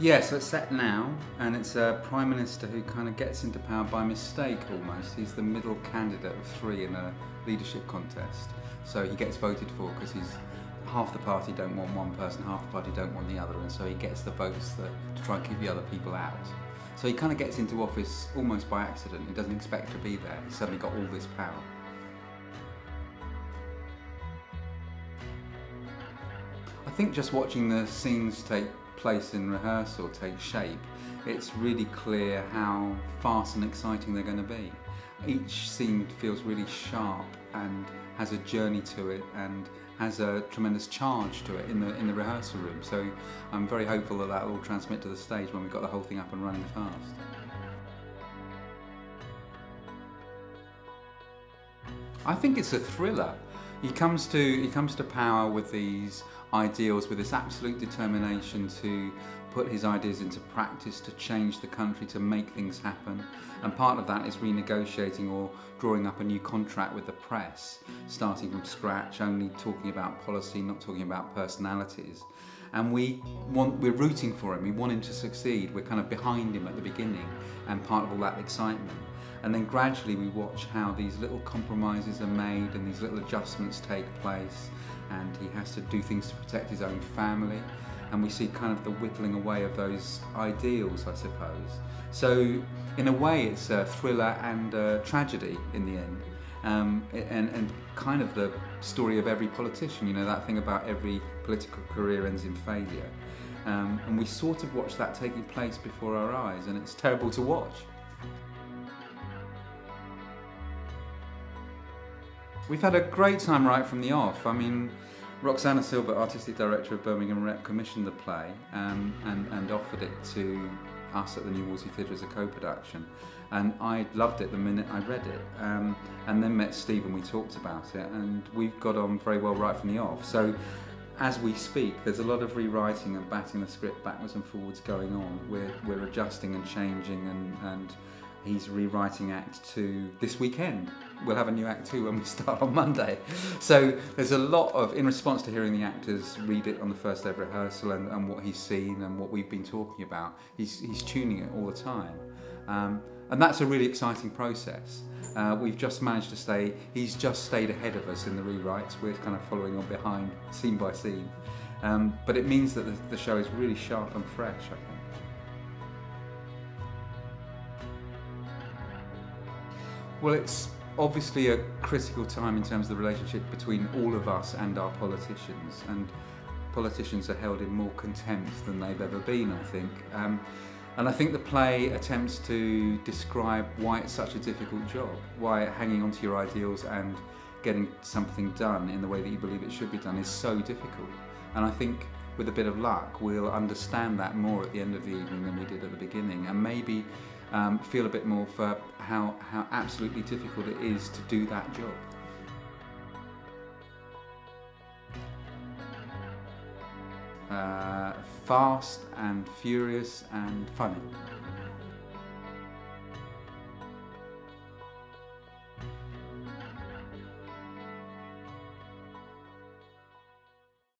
Yes, it's set now, and it's a prime minister who kind of gets into power by mistake almost. He's the middle candidate of three in a leadership contest, so he gets voted for because he's half the party don't want one person, half the party don't want the other, and so he gets the votes that, to try and keep the other people out. So he kind of gets into office almost by accident. He doesn't expect to be there. He's suddenly got all this power. I think just watching the scenes take place in rehearsal take shape, it's really clear how fast and exciting they're going to be. Each scene feels really sharp and has a journey to it and has a tremendous charge to it in the in the rehearsal room. So I'm very hopeful that that will transmit to the stage when we've got the whole thing up and running fast. I think it's a thriller. He comes to he comes to power with these ideals, with this absolute determination to put his ideas into practice, to change the country, to make things happen. And part of that is renegotiating or drawing up a new contract with the press, starting from scratch, only talking about policy, not talking about personalities. And we want, we're rooting for him, we want him to succeed, we're kind of behind him at the beginning and part of all that excitement. And then gradually we watch how these little compromises are made and these little adjustments take place and he has to do things to protect his own family and we see kind of the whittling away of those ideals, I suppose. So in a way it's a thriller and a tragedy in the end. Um, and, and kind of the story of every politician, you know, that thing about every political career ends in failure. Um, and we sort of watch that taking place before our eyes, and it's terrible to watch. We've had a great time right from the off. I mean, Roxana Silbert, artistic director of Birmingham Rep, commissioned the play um, and, and offered it to us at the New Wolsey Theatre as a co-production. And I loved it the minute I read it. Um, and then met Steve and we talked about it and we've got on very well right from the off. So as we speak, there's a lot of rewriting and batting the script backwards and forwards going on. We're, we're adjusting and changing and, and He's rewriting Act 2 this weekend. We'll have a new Act 2 when we start on Monday. So there's a lot of, in response to hearing the actors read it on the first day of rehearsal and, and what he's seen and what we've been talking about, he's, he's tuning it all the time. Um, and that's a really exciting process. Uh, we've just managed to stay, he's just stayed ahead of us in the rewrites. We're kind of following on behind, scene by scene. Um, but it means that the, the show is really sharp and fresh, I think. Well, it's obviously a critical time in terms of the relationship between all of us and our politicians. And politicians are held in more contempt than they've ever been, I think. Um, and I think the play attempts to describe why it's such a difficult job, why hanging on to your ideals and getting something done in the way that you believe it should be done is so difficult. And I think with a bit of luck, we'll understand that more at the end of the evening than we did at the beginning, and maybe um, feel a bit more for how, how absolutely difficult it is to do that job. Uh, fast and furious and funny.